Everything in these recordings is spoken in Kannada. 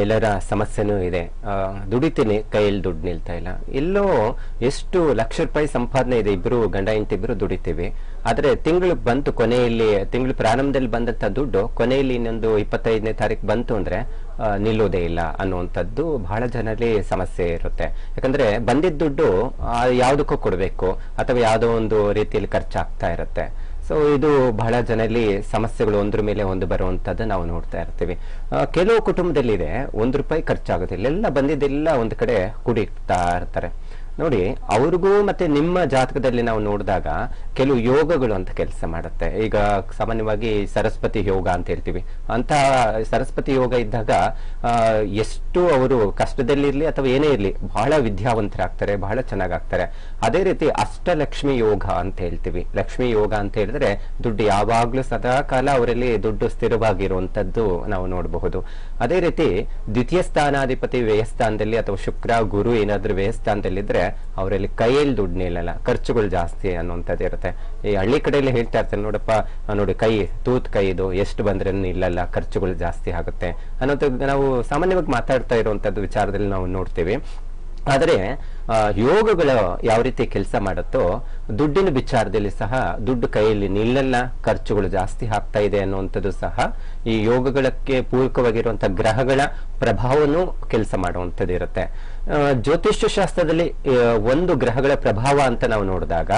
ಎಲ್ಲರ ಸಮಸ್ಯೆನೂ ಇದೆ. ದುಡಿತೀನಿ, ಕೈಯಲ್ಲಿ ದುಡ್ಡು ನಿಲ್ತಾ ಇಲ್ಲ. ಎಲ್ಲೋ ಎಷ್ಟು ಲಕ್ಷ ರೂಪಾಯಿ ಸಂಪಾದನೆ ಇದೆ, ಇಬ್ರು ಗಂಡ, ಹೆಂಡತಿ ಇಬ್ರು ದುಡಿತೀವಿ. ಆದ್ರೆ ತಿಂಗಳು ಬಂತು ಕೊನೆಯಲ್ಲಿ, ತಿಂಗಳು ಪ್ರಾರಂಭದಲ್ಲಿ ಬಂದಂತ ದುಡ್ಡು ಕೊನೆಯಲ್ಲಿ ಇನ್ನೊಂದು ಇಪ್ಪತ್ತೈದನೇ ತಾರೀಕು ಬಂತು ಅಂದ್ರೆ ನಿಲ್ಲೋದೇ ಇಲ್ಲ ಅನ್ನುವಂಥದ್ದು ಬಹಳ ಜನರಲ್ಲಿ ಸಮಸ್ಯೆ ಇರುತ್ತೆ. ಯಾಕಂದ್ರೆ ಬಂದಿದ್ದ ದುಡ್ಡು ಯಾವುದಕ್ಕೂ ಕೊಡಬೇಕು ಅಥವಾ ಯಾವುದೋ ಒಂದು ರೀತಿಯಲ್ಲಿ ಖರ್ಚಾಗ್ತಾ ಇರುತ್ತೆ. ಸೊ ಇದು ಬಹಳ ಜನರಲ್ಲಿ ಸಮಸ್ಯೆಗಳು ಒಂದ್ರ ಮೇಲೆ ಒಂದು ಬರುವಂತದ್ದು ನಾವು ನೋಡ್ತಾ ಇರ್ತೀವಿ. ಕೆಲವು ಕೆಲವು ಕುಟುಂಬದಲ್ಲಿದೆ, ಒಂದು ರೂಪಾಯಿ ಖರ್ಚಾಗೋದಿಲ್ಲ. ಎಲ್ಲ ಬಂದಿದ್ದೆಲ್ಲ ಒಂದು ಕಡೆ ಕುಡಿತಾ ಇರ್ತಾರೆ. ನೋಡಿ, ಅವ್ರಿಗೂ ಮತ್ತೆ ನಿಮ್ಮ ಜಾತಕದಲ್ಲಿ ನಾವು ನೋಡಿದಾಗ ಕೆಲವು ಯೋಗಗಳು ಅಂತ ಕೆಲಸ ಮಾಡುತ್ತೆ. ಈಗ ಸಾಮಾನ್ಯವಾಗಿ ಸರಸ್ವತಿ ಯೋಗ ಅಂತ ಹೇಳ್ತೀವಿ. ಅಂತ ಸರಸ್ವತಿ ಯೋಗ ಇದ್ದಾಗ ಎಷ್ಟು ಅವರು ಕಷ್ಟದಲ್ಲಿರ್ಲಿ ಅಥವಾ ಏನೇ ಇರ್ಲಿ, ಬಹಳ ವಿದ್ಯಾವಂತರಾಗ್ತಾರೆ, ಬಹಳ ಚೆನ್ನಾಗಾಗ್ತಾರೆ. ಅದೇ ರೀತಿ ಅಷ್ಟಲಕ್ಷ್ಮಿ ಯೋಗ ಅಂತ ಹೇಳ್ತೀವಿ. ಲಕ್ಷ್ಮಿ ಯೋಗ ಅಂತ ಹೇಳಿದ್ರೆ ದುಡ್ಡು ಯಾವಾಗ್ಲೂ ಸದಾ ಕಾಲ ಅವರಲ್ಲಿ ದುಡ್ಡು ಸ್ಥಿರವಾಗಿರುವಂಥದ್ದು ನಾವು ನೋಡಬಹುದು. ಅದೇ ರೀತಿ ದ್ವಿತೀಯ ಸ್ಥಾನಾಧಿಪತಿ ವ್ಯಯಸ್ಥಾನದಲ್ಲಿ ಅಥವಾ ಶುಕ್ರ, ಗುರು ಏನಾದ್ರೂ ವ್ಯಯಸ್ಥಾನದಲ್ಲಿದ್ರೆ ಅವರಲ್ಲಿ ಕೈಯಲ್ಲಿ ದುಡ್ಡು ನಿಲ್ಲಲ್ಲ, ಖರ್ಚುಗಳು ಜಾಸ್ತಿ ಅನ್ನುವಂಥದ್ದು ಇರುತ್ತೆ. ಈ ಹಳ್ಳಿ ಕಡೆಯಲ್ಲಿ ಹೇಳ್ತಾ ಇರ್ತಾರೆ ನೋಡಪ್ಪ, ನೋಡಿ ಕೈ, ತೂತ್ ಕೈ ಇದು ಎಷ್ಟು ಬಂದ್ರೆ ನಿಲ್ಲಲ್ಲ, ಖರ್ಚುಗಳು ಜಾಸ್ತಿ ಆಗುತ್ತೆ ಅನ್ನೋದು ನಾವು ಸಾಮಾನ್ಯವಾಗಿ ಮಾತಾಡ್ತಾ ಇರುವಂತದ್ದು ವಿಚಾರದಲ್ಲಿ ನಾವು ನೋಡ್ತೀವಿ. ಆದರೆ ಯೋಗಗಳು ಯಾವ ರೀತಿ ಕೆಲಸ ಮಾಡುತ್ತೋ, ದುಡ್ಡಿನ ವಿಚಾರದಲ್ಲಿ ಸಹ ದುಡ್ಡು ಕೈಯಲ್ಲಿ ನಿಲ್ಲಲ್ಲ, ಖರ್ಚುಗಳು ಜಾಸ್ತಿ ಆಗ್ತಾ ಇದೆ ಅನ್ನುವಂಥದ್ದು ಸಹ ಈ ಯೋಗಗಳಕ್ಕೆ ಪೂರಕವಾಗಿರುವಂತಹ ಗ್ರಹಗಳ ಪ್ರಭಾವನೂ ಕೆಲಸ ಮಾಡುವಂಥದ್ದು ಇರುತ್ತೆ ಜ್ಯೋತಿಷ್ಯ ಶಾಸ್ತ್ರದಲ್ಲಿ ಒಂದು ಗ್ರಹಗಳ ಪ್ರಭಾವ ಅಂತ ನಾವು ನೋಡಿದಾಗ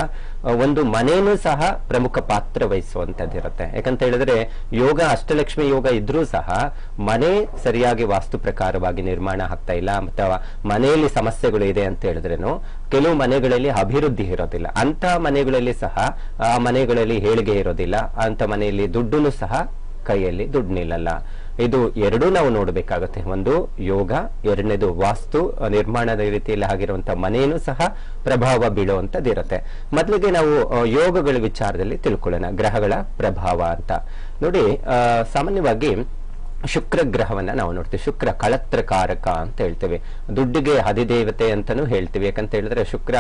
ಒಂದು ಮನೆಯೂ ಸಹ ಪ್ರಮುಖ ಪಾತ್ರ ವಹಿಸುವಂತದ್ದು ಇರುತ್ತೆ. ಯಾಕಂತ ಹೇಳಿದ್ರೆ, ಯೋಗ, ಅಷ್ಟಲಕ್ಷ್ಮಿ ಯೋಗ ಇದ್ರೂ ಸಹ ಮನೆ ಸರಿಯಾಗಿ ವಾಸ್ತು ಪ್ರಕಾರವಾಗಿ ನಿರ್ಮಾಣ ಆಗ್ತಾ ಇಲ್ಲ ಅಥವಾ ಮನೆಯಲ್ಲಿ ಸಮಸ್ಯೆಗಳು ಇದೆ ಅಂತ ಹೇಳಿದ್ರೇನು, ಕೆಲವು ಮನೆಗಳಲ್ಲಿ ಅಭಿವೃದ್ಧಿ ಇರೋದಿಲ್ಲ. ಅಂತ ಮನೆಗಳಲ್ಲಿ ಸಹ, ಆ ಮನೆಗಳಲ್ಲಿ ಹೇಳಿಗೆ ಇರೋದಿಲ್ಲ. ಅಂತ ಮನೆಯಲ್ಲಿ ದುಡ್ಡು ಸಹ ಕೈಯಲ್ಲಿ ದುಡ್ಡು ನಿಲ್ಲಲ್ಲ. ಇದು ಎರಡೂ ನಾವು ನೋಡಬೇಕಾಗುತ್ತೆ. ಒಂದು ಯೋಗ, ಎರಡನೇದು ವಾಸ್ತು, ನಿರ್ಮಾಣದ ರೀತಿಯಲ್ಲಿ ಆಗಿರುವಂತಹ ಮನೆಯನ್ನು ಸಹ ಪ್ರಭಾವ ಬೀಳುವಂತದ್ದು ಇರುತ್ತೆ ಮೊದಲಿಗೆ ನಾವು ಯೋಗಗಳ ವಿಚಾರದಲ್ಲಿ ತಿಳ್ಕೊಳ್ಳೋಣ. ಗ್ರಹಗಳ ಪ್ರಭಾವ ಅಂತ. ನೋಡಿ ಸಾಮಾನ್ಯವಾಗಿ ಶುಕ್ರ ಗ್ರಹವನ್ನ ನಾವು ನೋಡ್ತೀವಿ. ಶುಕ್ರ ಕಳತ್ರಕಾರಕ ಅಂತ ಹೇಳ್ತೇವೆ. ದುಡ್ಡಿಗೆ ಹದಿದೇವತೆ ಅಂತಾನೂ ಹೇಳ್ತೀವಿ. ಯಾಕಂತ ಹೇಳಿದ್ರೆ ಶುಕ್ರ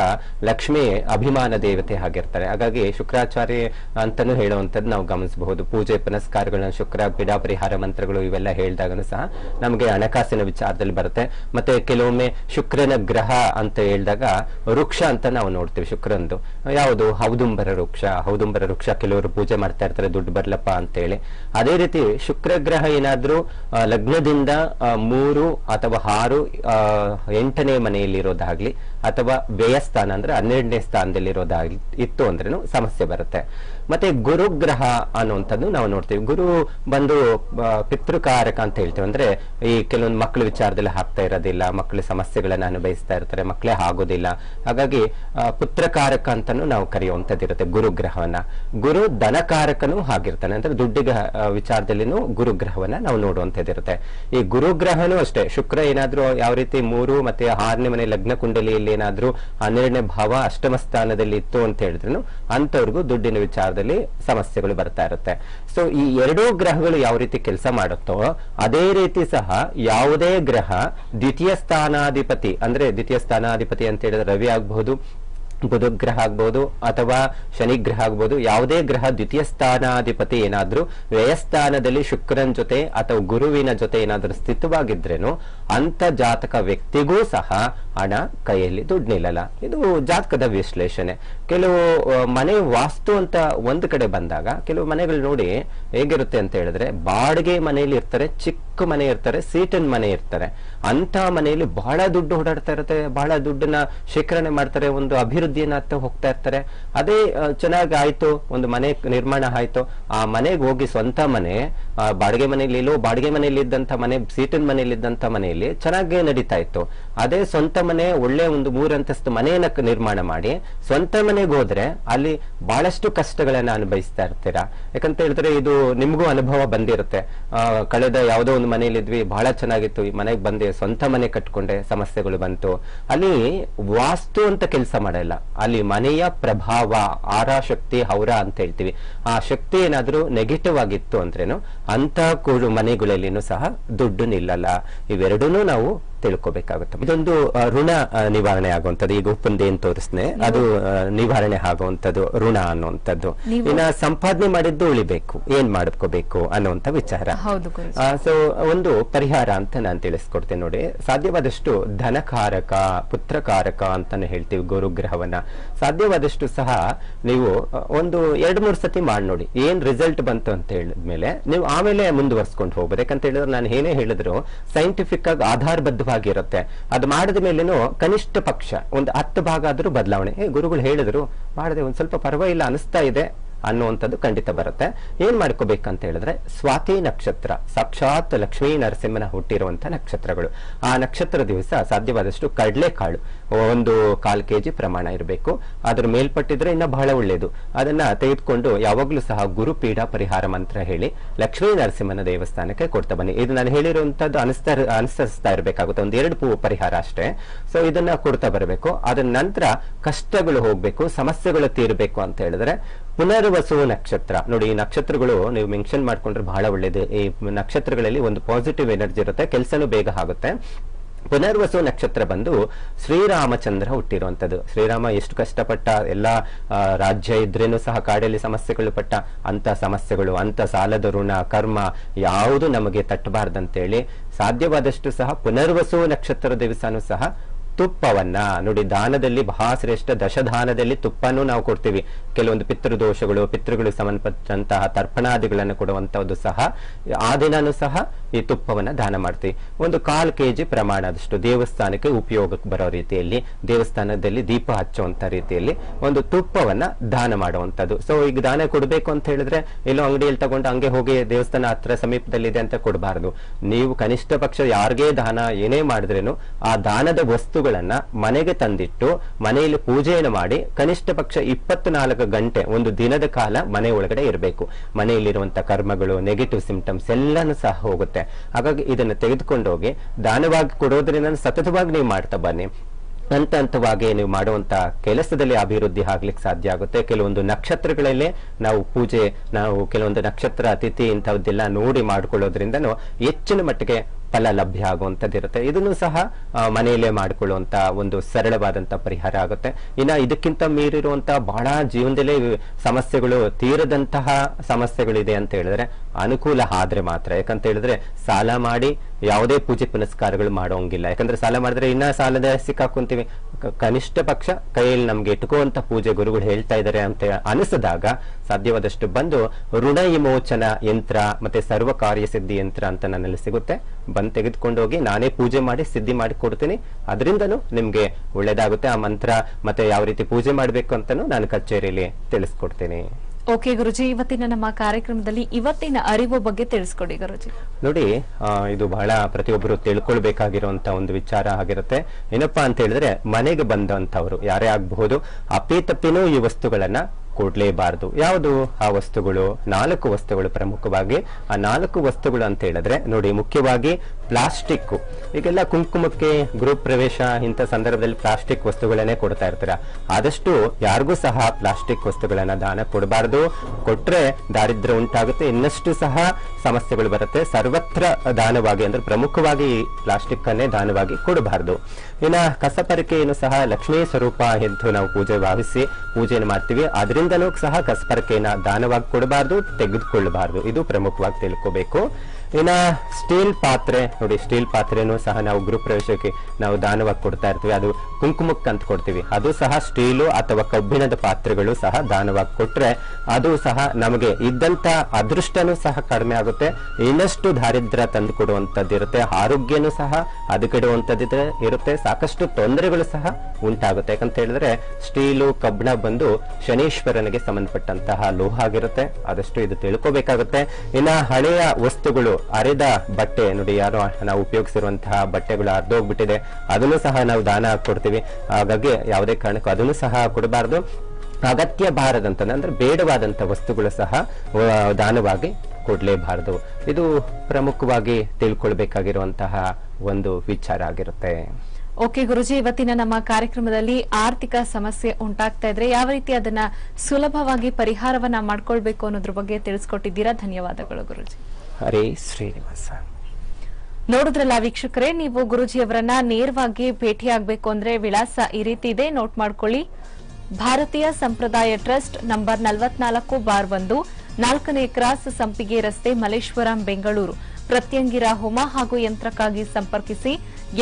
ಲಕ್ಷ್ಮಿ ಅಭಿಮಾನ ದೇವತೆ ಆಗಿರ್ತಾರೆ. ಹಾಗಾಗಿ ಶುಕ್ರಾಚಾರ್ಯ ಅಂತಾನೂ ಹೇಳುವಂತದ್ದು ನಾವು ಗಮನಿಸಬಹುದು. ಪೂಜೆ ಪುನಸ್ಕಾರಗಳನ್ನ ಶುಕ್ರ, ಪಿಡಾ ಪರಿಹಾರ ಮಂತ್ರಗಳು ಇವೆಲ್ಲ ಹೇಳಿದಾಗನು ಸಹ ನಮಗೆ ಹಣಕಾಸಿನ ವಿಚಾರದಲ್ಲಿ ಬರುತ್ತೆ. ಮತ್ತೆ ಕೆಲವೊಮ್ಮೆ ಶುಕ್ರನ ಗ್ರಹ ಅಂತ ಹೇಳಿದಾಗ ವೃಕ್ಷ ಅಂತ ನಾವು ನೋಡ್ತೀವಿ ಶುಕ್ರಂದು. ಯಾವುದು? ಹೌದುಂಬರ ವೃಕ್ಷ. ಹೌದುಂಬರ ವೃಕ್ಷ ಕೆಲವರು ಪೂಜೆ ಮಾಡ್ತಾ ಇರ್ತಾರೆ. ದುಡ್ಡು ಬರ್ಲಪ್ಪ ಅಂತ ಹೇಳಿ ಅದೇ ರೀತಿ ಶುಕ್ರ ಗ್ರಹ ಏನಾದ್ರೂ ಲಗ್ನದಿಂದ ಮೂರು ಅಥವಾ ಆರು ಎಂಟನೇ ಮನೆಯಲ್ಲಿರೋದಾಗ್ಲಿ ಅಥವಾ ವ್ಯಯಸ್ಥಾನ ಅಂದ್ರೆ ಹನ್ನೆರಡನೇ ಸ್ಥಾನದಲ್ಲಿರೋದಾಗ್ಲಿ ಇತ್ತು ಅಂದ್ರೇನು ಸಮಸ್ಯೆ ಬರುತ್ತೆ. ಮತ್ತೆ ಗುರುಗ್ರಹ ಅನ್ನುವಂಥದ್ದು ನಾವು ನೋಡ್ತೀವಿ. ಗುರು ಬಂದು ಪಿತೃಕಾರಕ ಅಂತ ಹೇಳ್ತೀವಿ. ಅಂದ್ರೆ ಈ ಕೆಲವೊಂದು ಮಕ್ಕಳ ವಿಚಾರದಲ್ಲಿ ಹಾಕ್ತಾ ಇರೋದಿಲ್ಲ ಮಕ್ಕಳ ಸಮಸ್ಯೆಗಳನ್ನ ಅನುಭವಿಸ್ತಾ ಇರ್ತಾರೆ ಮಕ್ಕಳೇ ಆಗೋದಿಲ್ಲ. ಹಾಗಾಗಿ ಪುತ್ರಕಾರಕ ಅಂತಾನು ನಾವು ಕರೆಯುವಂಥದ್ದು ಇರುತ್ತೆ, ಗುರುಗ್ರಹವನ್ನ. ಗುರು ಧನಕಾರಕನೂ ಆಗಿರ್ತಾನೆ. ಅಂದ್ರೆ ದುಡ್ಡಿಗ ವಿಚಾರದಲ್ಲಿನು ಗುರುಗ್ರಹವನ್ನ ನಾವು ನೋಡುವಂಥದ್ದು ಇರುತ್ತೆ. ಈ ಗುರುಗ್ರಹನೂ ಅಷ್ಟೇ. ಶುಕ್ರ ಏನಾದ್ರೂ ಯಾವ ರೀತಿ ಮೂರು ಮತ್ತೆ ಆರನೇ ಮನೆ ಲಗ್ನ ಕುಂಡಲಿಯಲ್ಲಿ ಏನಾದ್ರೂ ಹನ್ನೆರಡನೇ ಭಾವ ಅಷ್ಟಮ ಸ್ಥಾನದಲ್ಲಿ ಇತ್ತು ಅಂತ ಹೇಳಿದ್ರು ಅಂತವ್ರಿಗೂ ದುಡ್ಡಿನ ವಿಚಾರದಲ್ಲಿ ಸಮಸ್ಯೆಗಳು ಬರ್ತಾ ಇರುತ್ತೆ. ಸೊ ಈ ಎರಡೂ ಗ್ರಹಗಳು ಯಾವ ರೀತಿ ಕೆಲಸ ಮಾಡುತ್ತೋ, ಅದೇ ರೀತಿ ಸಹ ಯಾವುದೇ ಗ್ರಹ ದ್ವಿತೀಯ ಸ್ಥಾನಾಧಿಪತಿ, ಅಂದ್ರೆ ದ್ವಿತೀಯ ಸ್ಥಾನಾಧಿಪತಿ ಅಂತ ಹೇಳಿದ್ರೆ ರವಿ ಆಗಬಹುದು, ಬುಧ ಗ್ರಹ ಆಗ್ಬಹುದು, ಅಥವಾ ಶನಿ ಗ್ರಹ ಆಗ್ಬಹುದು, ಯಾವುದೇ ಗ್ರಹ ದ್ವಿತೀಯ ಸ್ಥಾನಾಧಿಪತಿ ಏನಾದ್ರೂ ವ್ಯಯಸ್ಥಾನದಲ್ಲಿ ಶುಕ್ರನ್ ಜೊತೆ ಅಥವಾ ಗುರುವಿನ ಜೊತೆ ಏನಾದ್ರೂ ಸ್ಥಿತವಾಗಿದ್ರೇನು ಅಂತ ಜಾತಕ ವ್ಯಕ್ತಿಗೂ ಸಹ ಹಣ ಕೈಯಲ್ಲಿ ದುಡ್ಡು ನಿಲ್ಲಲ್ಲ. ಇದು ಜಾತಕದ ವಿಶ್ಲೇಷಣೆ. ಕೆಲವು ಮನೆ ವಾಸ್ತು ಅಂತ ಒಂದು ಕಡೆ ಬಂದಾಗ ಕೆಲವು ಮನೆಗಳು ನೋಡಿ ಹೇಗಿರುತ್ತೆ ಅಂತ ಹೇಳಿದ್ರೆ ಬಾಡಿಗೆ ಮನೆಯಲ್ಲಿ ಇರ್ತಾರೆ, ಚಿಕ್ಕ ಮನೆ ಇರ್ತಾರೆ, ಸೀಟನ್ ಮನೆ ಇರ್ತಾರೆ. ಅಂತ ಮನೆಯಲ್ಲಿ ಬಹಳ ದುಡ್ಡು ಓಡಾಡ್ತಾ ಇರುತ್ತೆ, ಬಹಳ ದುಡ್ಡನ್ನ ಶೇಖರಣೆ ಮಾಡ್ತಾರೆ, ಒಂದು ಅಭಿವೃದ್ಧಿಯನ್ನ ಹೋಗ್ತಾ ಇರ್ತಾರೆ. ಅದೇ ಚೆನ್ನಾಗಿ ಆಯ್ತು, ಒಂದು ಮನೆ ನಿರ್ಮಾಣ ಆಯ್ತು. ಆ ಮನೆಗೆ ಹೋಗಿ ಸ್ವಂತ ಮನೆ ಬಾಡಿಗೆ ಮನೆಯಲ್ಲಿ ಇಲ್ಲೋ ಬಾಡಿಗೆ ಮನೆಯಲ್ಲಿ ಇದ್ದಂತ ಮನೆ, ಸೀಟನ್ ಮನೆಯಲ್ಲಿ ಇದ್ದಂತ ಮನೆಯಲ್ಲಿ ಚೆನ್ನಾಗಿ ನಡೀತಾ ಇತ್ತು. ಅದೇ ಸ್ವಂತ ಮನೆ, ಒಳ್ಳೆ ಒಂದು ಮೂರಂತಸ್ತು ಮನೆಯನ್ನ ನಿರ್ಮಾಣ ಮಾಡಿ, ಸ್ವಂತ ಮನೆಗೆ ಹೋದ್ರೆ ಅಲ್ಲಿ ಬಹಳಷ್ಟು ಕಷ್ಟಗಳನ್ನ ಅನುಭವಿಸ್ತಾ ಇರ್ತೀರಾ? ಯಾಕಂತ ಹೇಳಿದ್ರೆ ಇದು ನಿಮ್ಗೂ ಅನುಭವ ಬಂದಿರುತ್ತೆ. ಕಳೆದ ಯಾವುದೋ ಒಂದು ಮನೆಯಲ್ಲಿದ್ವಿ, ಬಹಳ ಚೆನ್ನಾಗಿತ್ತು. ಈ ಮನೆಗೆ ಬಂದೆ, ಸ್ವಂತ ಮನೆ ಕಟ್ಕೊಂಡೆ, ಸಮಸ್ಯೆಗಳು ಬಂತು. ಅಲ್ಲಿ ವಾಸ್ತು ಅಂತ ಕೆಲಸ ಮಾಡಲ್ಲ. ಅಲ್ಲಿ ಮನೆಯ ಪ್ರಭಾವ, ಆರ, ಶಕ್ತಿ, ಹೌರ ಅಂತ ಹೇಳ್ತೀವಿ. ಆ ಶಕ್ತಿ ಏನಾದ್ರೂ ನೆಗೆಟಿವ್ ಆಗಿತ್ತು ಅಂದ್ರೇನು ಅಂತ ಮನೆಗಳಲ್ಲಿನೂ ಸಹ ದುಡ್ಡು ನಿಲ್ಲಲ್ಲ. ಇವೆರಡೂ ನಾವು ತಿಳ್ಕೊಬೇಕಾಗುತ್ತೆ. ಇದೊಂದು ಋಣ ನಿವಾರಣೆ ಆಗುವಂತದ್ದು ಈಗ ಉಪ್ಪಂದ ಏನ್ ತೋರಿಸ್ನೆ. ಅದು ನಿವಾರಣೆ ಆಗುವಂತದ್ದು ಋಣ ಅನ್ನುವಂಥದ್ದು. ನೀವು- ಇನ್ನ ಸಂಪಾದನೆ ಮಾಡಿದ್ದು ಉಳಿಬೇಕು. ಏನ್ ಮಾಡ್ಕೋಬೇಕು ಅನ್ನುವಂತ ವಿಚಾರ. ಸೊ ಒಂದು ಪರಿಹಾರ ಅಂತ ನಾನು ತಿಳಿಸ್ಕೊಡ್ತೇನೆ ನೋಡಿ. ಸಾಧ್ಯವಾದಷ್ಟು ಧನಕಾರಕ ಪುತ್ರಕಾರಕ ಅಂತಾನೆ ಹೇಳ್ತೀವಿ ಗುರುಗ್ರಹವನ್ನ. ಸಾಧ್ಯವಾದಷ್ಟು ಸಹ ನೀವು ಒಂದು ಎರಡ್ ಮೂರ್ ಸತಿ ಮಾಡಿ ನೋಡಿ. ಏನ್ ರಿಸಲ್ಟ್ ಬಂತು ಅಂತ ಹೇಳಿದ್ಮೇಲೆ ನೀವು ಆಮೇಲೆ ಮುಂದುವರ್ಸ್ಕೊಂಡು ಹೋಗ್ಬೋದು. ಯಾಕಂತ ಹೇಳಿದ್ರೆ ನಾನು ಏನೇ ಹೇಳಿದ್ರು ಸೈಂಟಿಫಿಕ್ ಆಗಿ ಆಧಾರಬದ್ಧವಾಗಿರುತ್ತೆ ಅದು ಮಾಡಿದ ಮೇಲೇನು ಕನಿಷ್ಠ ಪಕ್ಷ, ಒಂದು ಹತ್ತು ಭಾಗ ಆದರೂ ಬದಲಾವಣೆ. ಗುರುಗಳು ಹೇಳಿದ್ರು, ಮಾಡಿದೆ, ಒಂದ್ ಸ್ವಲ್ಪ ಪರವಾಗಿಲ್ಲ, ಅನಿಸ್ತಾ ಇದೆ. ಅನ್ನುವಂಥದ್ದು ಖಂಡಿತ ಬರುತ್ತೆ. ಏನ್ ಮಾಡ್ಕೋಬೇಕಂತ ಹೇಳಿದ್ರೆ, ಸ್ವಾತಿ ನಕ್ಷತ್ರ, ಸಾಕ್ಷಾತ್ ಲಕ್ಷ್ಮೀ ನರಸಿಂಹನ ಹುಟ್ಟಿರುವಂಥ ನಕ್ಷತ್ರಗಳು. ಆ ನಕ್ಷತ್ರ ದಿವಸ ಸಾಧ್ಯವಾದಷ್ಟು ಕಡಲೆಕಾಳು ಒಂದು ಕಾಲ್ ಕೆಜಿ ಪ್ರಮಾಣ ಇರಬೇಕು. ಅದ್ರ ಮೇಲ್ಪಟ್ಟಿದ್ರೆ ಇನ್ನ ಬಹಳ ಒಳ್ಳೆಯದು ಅದನ್ನ ತೆಗೆದುಕೊಂಡು ಯಾವಾಗಲೂ ಸಹ ಗುರುಪೀಠ ಪರಿಹಾರ ಮಂತ್ರ ಹೇಳಿ, ಲಕ್ಷ್ಮೀ ನರಸಿಂಹನ ದೇವಸ್ಥಾನಕ್ಕೆ ಕೊಡ್ತಾ ಬನ್ನಿ. ಇದು ನಾನು ಹೇಳಿರುವಂತದ್ದು ಅನುಸ್ತರ್ ಅನುಸರಿಸ್ತಾ ಇರಬೇಕಾಗುತ್ತೆ. ಒಂದು ಎರಡು ಪೂ ಪರಿಹಾರ ಅಷ್ಟೇ. ಸೊ ಇದನ್ನ ಕೊಡ್ತಾ ಬರಬೇಕು. ಅದರ ನಂತರ ಕಷ್ಟಗಳು ಹೋಗ್ಬೇಕು, ಸಮಸ್ಯೆಗಳು ತೀರಬೇಕು ಅಂತ ಹೇಳಿದ್ರೆ ಪುನರ್ವಸು ನಕ್ಷತ್ರ. ನೋಡಿ, ಈ ನಕ್ಷತ್ರಗಳು ನೀವು ಮೆನ್ಷನ್ ಮಾಡ್ಕೊಂಡ್ರೆ ಬಹಳ ಒಳ್ಳೇದು. ಈ ನಕ್ಷತ್ರಗಳಲ್ಲಿ ಒಂದು ಪಾಸಿಟಿವ್ ಎನರ್ಜಿ ಇರುತ್ತೆ, ಕೆಲಸನೂ ಬೇಗ ಆಗುತ್ತೆ. ಪುನರ್ವಸು ನಕ್ಷತ್ರ ಬಂದು ಶ್ರೀರಾಮಚಂದ್ರ ಹುಟ್ಟಿರುವಂಥದ್ದು. ಶ್ರೀರಾಮ ಎಷ್ಟು ಕಷ್ಟಪಟ್ಟ, ಎಲ್ಲ ರಾಜ್ಯ ಇದ್ರೇನು ಸಹ ಕಾಡಲ್ಲಿ ಸಮಸ್ಯೆಗಳು ಪಟ್ಟ ಅಂತ ಸಮಸ್ಯೆಗಳು ಅಂತ ಸಾಲದ ಋಣ, ಕರ್ಮ ಯಾವುದು ನಮಗೆ ತಟ್ಟಬಾರ್ದಂತೇಳಿ ಸಾಧ್ಯವಾದಷ್ಟು ಸಹ ಪುನರ್ವಸು ನಕ್ಷತ್ರ ದಿವಸನೂ ಸಹ ತುಪ್ಪವನ್ನ ನೋಡಿ, ದಾನದಲ್ಲಿ ಬಹಳ ಶ್ರೇಷ್ಠ ದಶದಾನದಲ್ಲಿ ತುಪ್ಪನೂ ನಾವು ಕೊಡ್ತೀವಿ. ಕೆಲವೊಂದು ಪಿತೃದೋಷಗಳು, ಪಿತೃಗಳಿಗೆ ಸಂಬಂಧಪಟ್ಟಂತಹ ತರ್ಪಣಾದಿಗಳನ್ನು ಕೊಡುವಂತಹದ್ದು ಸಹ, ಆ ದಿನಾನು ಸಹ ಈ ತುಪ್ಪವನ್ನ ದಾನ ಮಾಡ್ತೀವಿ. ಒಂದು ಕಾಲ್ ಕೆಜಿ ಪ್ರಮಾಣದಷ್ಟು ದೇವಸ್ಥಾನಕ್ಕೆ ಉಪಯೋಗಕ್ಕೆ ಬರೋ ರೀತಿಯಲ್ಲಿ, ದೇವಸ್ಥಾನದಲ್ಲಿ ದೀಪ ಹಚ್ಚುವಂತ ರೀತಿಯಲ್ಲಿ ಒಂದು ತುಪ್ಪವನ್ನ ದಾನ ಮಾಡುವಂತದ್ದು ಸೊ ಈಗ ದಾನ ಕೊಡಬೇಕು ಅಂತ ಹೇಳಿದ್ರೆ, ಎಲ್ಲೋ ಅಂಗಡಿಯಲ್ಲಿ ತಗೊಂಡು ಹಂಗೆ ಹೋಗಿ ದೇವಸ್ಥಾನ ಹತ್ರ ಸಮೀಪದಲ್ಲಿದೆ ಅಂತ ಕೊಡಬಾರದು. ನೀವು ಕನಿಷ್ಠ ಪಕ್ಷ ಯಾರಿಗೇ ದಾನ ಏನೇ ಮಾಡಿದ್ರೇನು, ಆ ದಾನದ ವಸ್ತುಗಳನ್ನ ಮನೆಗೆ ತಂದಿಟ್ಟು ಮನೆಯಲ್ಲಿ ಪೂಜೆಯನ್ನು ಮಾಡಿ ಕನಿಷ್ಠ ಪಕ್ಷ ಇಪ್ಪತ್ನಾಲ್ಕು ಗಂಟೆ, ಒಂದು ದಿನದ ಕಾಲ ಮನೆ ಒಳಗಡೆ ಇರಬೇಕು. ಮನೆಯಲ್ಲಿರುವಂತ ಕರ್ಮಗಳು ನೆಗೆಟಿವ್ ಸಿಂಪ್ಟಮ್ಸ್ ಎಲ್ಲಾನು ಸಹ ಹೋಗುತ್ತೆ. ಹಾಗಾಗಿ ಇದನ್ನು ತೆಗೆದುಕೊಂಡೋಗಿ ದಾನವಾಗಿ ಕೊಡೋದ್ರಿಂದ ಸತತವಾಗಿ ನೀವು ಮಾಡ್ತಾ ಬನ್ನಿ. ಹಂತ ಹಂತವಾಗಿ ನೀವು ಮಾಡುವಂತ ಕೆಲಸದಲ್ಲಿ ಅಭಿವೃದ್ಧಿ ಆಗ್ಲಿಕ್ಕೆ ಸಾಧ್ಯ ಆಗುತ್ತೆ. ಕೆಲವೊಂದು ನಕ್ಷತ್ರಗಳಲ್ಲೇ ನಾವು ಪೂಜೆ, ನಾವು ಕೆಲವೊಂದು ನಕ್ಷತ್ರ ಅತಿಥಿ ಇಂಥವದ್ದೆಲ್ಲ ನೋಡಿ ಮಾಡ್ಕೊಳ್ಳೋದ್ರಿಂದನೂ ಹೆಚ್ಚಿನ ಮಟ್ಟಿಗೆ ಫಲ ಲಭ್ಯ ಆಗುವಂತದ್ದಿರುತ್ತೆ ಇದನ್ನು ಸಹ ಮನೆಯಲ್ಲೇ ಮಾಡಿಕೊಳ್ಳುವಂತ ಒಂದು ಸರಳವಾದಂತ ಪರಿಹಾರ ಆಗುತ್ತೆ. ಇನ್ನ ಇದಕ್ಕಿಂತ ಮೀರಿರುವಂತಹ ಬಹಳ ಜೀವನದಲ್ಲಿ ಸಮಸ್ಯೆಗಳು, ತೀರದಂತಹ ಸಮಸ್ಯೆಗಳಿದೆ ಅಂತ ಹೇಳಿದ್ರೆ ಅನುಕೂಲ ಆದ್ರೆ ಮಾತ್ರ. ಯಾಕಂತ ಹೇಳಿದ್ರೆ ಸಾಲ ಮಾಡಿ ಯಾವುದೇ ಪೂಜೆ ಪುನಸ್ಕಾರಗಳು ಮಾಡೋಂಗಿಲ್ಲ. ಯಾಕಂದ್ರೆ ಸಾಲ ಮಾಡಿದ್ರೆ ಇನ್ನ ಸಾಲದ ಸಿಕ್ಕಾಕೊಂತೀವಿ ಕನಿಷ್ಠ ಪಕ್ಷ ಕೈಯಲ್ಲಿ ನಮ್ಗೆ ಇಟ್ಕುವಂತ ಪೂಜೆ ಗುರುಗಳು ಹೇಳ್ತಾ ಇದ್ದಾರೆ ಅಂತ ಅನಿಸಿದಾಗ ಸಾಧ್ಯವಾದಷ್ಟು ಬಂದು ಋಣ ವಿಮೋಚನ ಯಂತ್ರ ಮತ್ತೆ ಸರ್ವ ಕಾರ್ಯ ಸಿದ್ಧಿ ಯಂತ್ರ ಅಂತ ನನ್ನಲ್ಲಿ ಸಿಗುತ್ತೆ. ಬಂದು ತೆಗೆದುಕೊಂಡು ಹೋಗಿ ನಾನೇ ಪೂಜೆ ಮಾಡಿ ಸಿದ್ಧಿ ಮಾಡಿ ಕೊಡ್ತೀನಿ. ಅದರಿಂದನೂ ನಿಮ್ಗೆ ಒಳ್ಳೇದಾಗುತ್ತೆ. ಆ ಮಂತ್ರ ಮತ್ತೆ ಯಾವ ರೀತಿ ಪೂಜೆ ಮಾಡ್ಬೇಕು ಅಂತಾನು ನಾನು ಕಚೇರಿಯಲ್ಲಿ ತಿಳಿಸ್ಕೊಡ್ತೀನಿ. ಓಕೆ ಗುರುಜಿ, ಇವತ್ತಿನ ನಮ್ಮ ಕಾರ್ಯಕ್ರಮದಲ್ಲಿ ಇವತ್ತಿನ ಅರಿವು ಬಗ್ಗೆ ತಿಳಿಸ್ಕೊಡಿ ಗುರುಜಿ. ನೋಡಿ ಇದು ಬಹಳ ಪ್ರತಿಯೊಬ್ಬರು ತಿಳ್ಕೊಳ್ಬೇಕಾಗಿರುವಂತ ಒಂದು ವಿಚಾರ ಆಗಿರುತ್ತೆ. ಏನಪ್ಪಾ ಅಂತ ಹೇಳಿದ್ರೆ, ಮನೆಗೆ ಬಂದಂತವರು ಯಾರೇ ಆಗಬಹುದು, ಅಪ್ಪಿತಪ್ಪಿನೂ ಈ ವಸ್ತುಗಳನ್ನ ಕೊಡ್ಲೇಬಾರದು. ಯಾವುದು? ಆ ವಸ್ತುಗಳು, ನಾಲ್ಕು ವಸ್ತುಗಳು ಪ್ರಮುಖವಾಗಿ. ಆ ನಾಲ್ಕು ವಸ್ತುಗಳು ಅಂತ ಹೇಳಿದ್ರೆ, ನೋಡಿ, ಮುಖ್ಯವಾಗಿ ಪ್ಲಾಸ್ಟಿಕ್. ಈಗೆಲ್ಲ ಕುಂಕುಮಕ್ಕೆ ಗ್ರೂಪ್ ಪ್ರವೇಶ ಇಂಥ ಸಂದರ್ಭದಲ್ಲಿ ಪ್ಲಾಸ್ಟಿಕ್ ವಸ್ತುಗಳನ್ನೇ ಕೊಡ್ತಾ ಇರ್ತೀರ. ಆದಷ್ಟು ಯಾರಿಗೂ ಸಹ ಪ್ಲಾಸ್ಟಿಕ್ ವಸ್ತುಗಳನ್ನ ದಾನ ಕೊಡಬಾರದು. ಕೊಟ್ರೆ ದಾರಿದ್ರ್ಯ ಉಂಟಾಗುತ್ತೆ. ಇನ್ನಷ್ಟು ಸಹ ಸಮಸ್ಯೆಗಳು ಬರುತ್ತೆ. ಸರ್ವತ್ರ ದಾನವಾಗಿ ಅಂದ್ರೆ ಪ್ರಮುಖವಾಗಿ ಪ್ಲಾಸ್ಟಿಕ್ ಅನ್ನೇ ದಾನವಾಗಿ ಕೊಡಬಾರದು. ಇನ್ನು ಕಸಪರಕೆಯನ್ನು ಸಹ ಲಕ್ಷ್ಮೀ ಸ್ವರೂಪ ಎಂದು ನಾವು ಪೂಜೆ ಭಾವಿಸಿ ಪೂಜೆಯನ್ನು ಮಾಡ್ತೀವಿ. ಅದರಿಂದಲೂ ಸಹ ಕಸಪರಿಕೆಯನ್ನ ದಾನವಾಗಿ ಕೊಡಬಾರದು, ತೆಗೆದುಕೊಳ್ಳಬಾರದು. ಇದು ಪ್ರಮುಖವಾಗಿ ತಿಳ್ಕೋಬೇಕು. ಇನ್ನ ಸ್ಟೀಲ್ ಪಾತ್ರೆ, ನೋಡಿ ಸ್ಟೀಲ್ ಪಾತ್ರೆನೂ ಸಹ ನಾವು ಗೃಹ ಪ್ರವೇಶಕ್ಕೆ ನಾವು ದಾನವಾಗಿ ಕೊಡ್ತಾ ಇರ್ತೀವಿ. ಅದು ಕುಂಕುಮಕ್ಕೆ ಅಂತ ಕೊಡ್ತೀವಿ. ಅದು ಸಹ ಸ್ಟೀಲು ಅಥವಾ ಕಬ್ಬಿಣದ ಪಾತ್ರೆಗಳು ಸಹ ದಾನವಾಗಿ ಕೊಟ್ರೆ ಅದು ಸಹ ನಮಗೆ ಇದ್ದಂತ ಅದೃಷ್ಟನೂ ಸಹ ಕಡಿಮೆ ಆಗುತ್ತೆ. ಇನ್ನಷ್ಟು ದಾರಿದ್ರ್ಯ ತಂದು ಕೊಡುವಂತದ್ದಿರುತ್ತೆ ಆರೋಗ್ಯನೂ ಸಹ ಹದಗೆಡುವಂತದ್ದು ಇರುತ್ತೆ. ಸಾಕಷ್ಟು ತೊಂದರೆಗಳು ಸಹ ಉಂಟಾಗುತ್ತೆ. ಯಾಕಂತ ಹೇಳಿದ್ರೆ ಸ್ಟೀಲು ಕಬ್ಬಿಣ ಬಂದು ಶನೀಶ್ವರನಿಗೆ ಸಂಬಂಧಪಟ್ಟಂತಹ ಲೋಹ ಆಗಿರುತ್ತೆ. ಆದಷ್ಟು ಇದು ತಿಳ್ಕೋಬೇಕಾಗುತ್ತೆ. ಇನ್ನ ಹಳೆಯ ವಸ್ತುಗಳು ಅರೆದ ಬಟ್ಟೆ, ನೋಡಿ ಯಾರು ನಾವು ಉಪಯೋಗಿಸಿರುವಂತಹ ಬಟ್ಟೆಗಳು ಅರ್ಧೋಗ್ಬಿಟ್ಟಿದೆ ಅದನ್ನು ಸಹ ನಾವು ದಾನ ಕೊಡ್ತೀವಿ. ಹಾಗಾಗಿ ಯಾವುದೇ ಕಾರಣಕ್ಕೂ ಅದನ್ನು ಸಹ ಕೊಡಬಾರದು. ಅಗತ್ಯ ಬಾರದಂತ ಅಂದ್ರೆ ಬೇಡವಾದಂತ ವಸ್ತುಗಳು ಸಹ ದಾನವಾಗಿ ಕೊಡಲೇಬಾರದು. ಇದು ಪ್ರಮುಖವಾಗಿ ತಿಳ್ಕೊಳ್ಬೇಕಾಗಿರುವಂತಹ ಒಂದು ವಿಚಾರ ಆಗಿರುತ್ತೆ. ಓಕೆ ಗುರುಜಿ, ಇವತ್ತಿನ ನಮ್ಮ ಕಾರ್ಯಕ್ರಮದಲ್ಲಿ ಆರ್ಥಿಕ ಸಮಸ್ಯೆ ಉಂಟಾಗ್ತಾ ಇದ್ರೆ ಯಾವ ರೀತಿ ಅದನ್ನ ಸುಲಭವಾಗಿ ಪರಿಹಾರವನ್ನ ಮಾಡ್ಕೊಳ್ಬೇಕು ಅನ್ನೋದ್ರ ಬಗ್ಗೆ ತಿಳಿಸ್ಕೊಟ್ಟಿದ್ದೀರಾ? ಧನ್ಯವಾದಗಳು ಗುರುಜಿ. ಹರೇ ಶ್ರೀನಿವಾಸ. ನೋಡಿದ್ರಲ್ಲ ವೀಕ್ಷಕರೇ, ನೀವು ಗುರುಜಿಯವರನ್ನ ನೇರವಾಗಿ ಭೇಟಿಯಾಗಬೇಕು ಅಂದ್ರೆ ವಿಳಾಸ ಈ ರೀತಿ ಇದೆ, ನೋಟ್ ಮಾಡ್ಕೊಳ್ಳಿ. ಭಾರತೀಯ ಸಂಪ್ರದಾಯ ಟ್ರಸ್ಟ್ ನಂಬರ್ ನಲವತ್ನಾಲ್ಕು ಬಾರ್ ಒಂದು, ನಾಲ್ಕನೇ ಕ್ರಾಸ್ ಸಂಪಿಗೆ ರಸ್ತೆ ಮಲ್ಲೇಶ್ವರಂ, ಬೆಂಗಳೂರು. ಪ್ರತ್ಯಂಗಿರ ಹೋಮ ಹಾಗೂ ಯಂತ್ರಕ್ಕಾಗಿ ಸಂಪರ್ಕಿಸಿ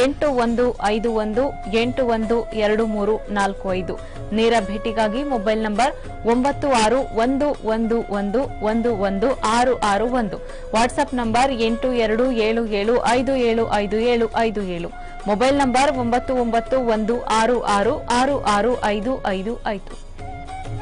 ಎಂಟು ಒಂದು ಐದು ಒಂದು ಎಂಟು ಒಂದು ಎರಡು ಮೂರು ನಾಲ್ಕು ಐದು. ನೇರ ಭೇಟಿಗಾಗಿ ಮೊಬೈಲ್ ನಂಬರ್ ಒಂಬತ್ತು ಆರು ಒಂದು ಒಂದು ಒಂದು ಒಂದು ಒಂದು ಆರು ಆರು ಒಂದು. ವಾಟ್ಸ್ಆಪ್ ನಂಬರ್ ಎಂಟು ಎರಡು ಏಳು ಏಳು ಐದು ಏಳು ಐದು ಏಳು ಐದು ಏಳು. ಮೊಬೈಲ್ ನಂಬರ್ ಒಂಬತ್ತು ಒಂಬತ್ತು ಒಂದು ಆರು ಆರು ಆರು ಆರು ಐದು ಐದು ಐದು